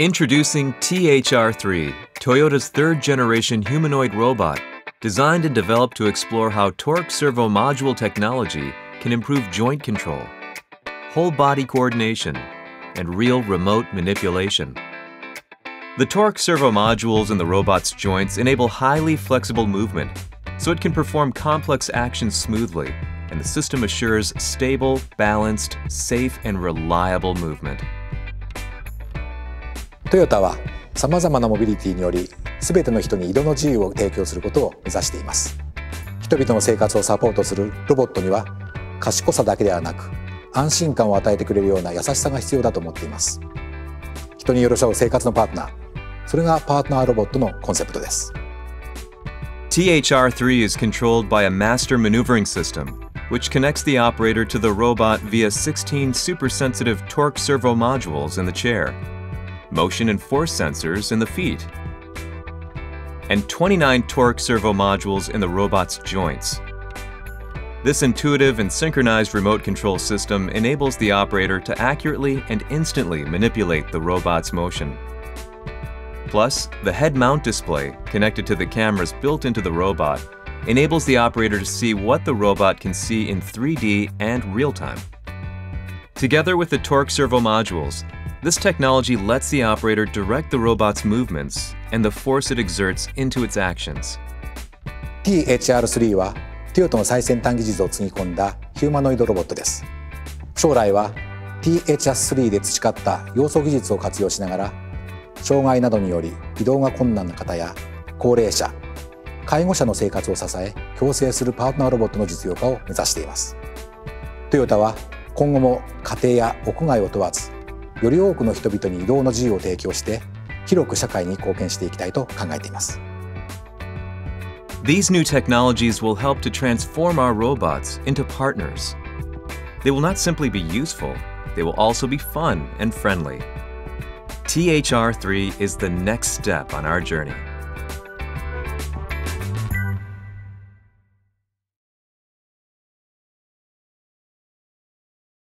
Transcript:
Introducing THR3, Toyota's third generation humanoid robot, designed and developed to explore how torque servo module technology can improve joint control, whole body coordination, and real remote manipulation. The torque servo modules in the robot's joints enable highly flexible movement, so it can perform complex actions smoothly, and the system assures stable, balanced, safe, and reliable movement. トヨタはさまざまなモビリティにより全ての人に移動の自由を提供することを目指しています。人々の生活をサポートするロボットには賢さだけではなく安心感を与えてくれるような優しさが必要だと思っています。人に寄り添う生活のパートナーそれがパートナーロボットのコンセプトです。THR3 is controlled by a master maneuvering system, which connects the operator to the robot via 16 super-sensitive torque servo modules in the chair. Motion and force sensors in the feet, and 29 torque servo modules in the robot's joints. This intuitive and synchronized remote control system enables the operator to accurately and instantly manipulate the robot's motion. Plus, the head mount display connected to the cameras built into the robot enables the operator to see what the robot can see in 3D and real time. Together with the torque servo modules, this technology lets the operator direct the robot's movements and the force it exerts into its actions. THR3 はトヨタの最先端技術をつぎ込んだヒューマノイドロボットです。将来は THR3 で培った要素技術を活用しながら障害などにより移動が困難な方や高齢者介護者の生活を支え共生するパートナーロボットの実用化を目指していますトヨタは今後も家庭や屋外を問わずより多くの人々に移動の自由を提供して広く社会に貢献していきたいと考えています These new technologies will help to transform our robots into partners. They will not simply be useful, they will also be fun and friendly. THR3 is the next step on our journey.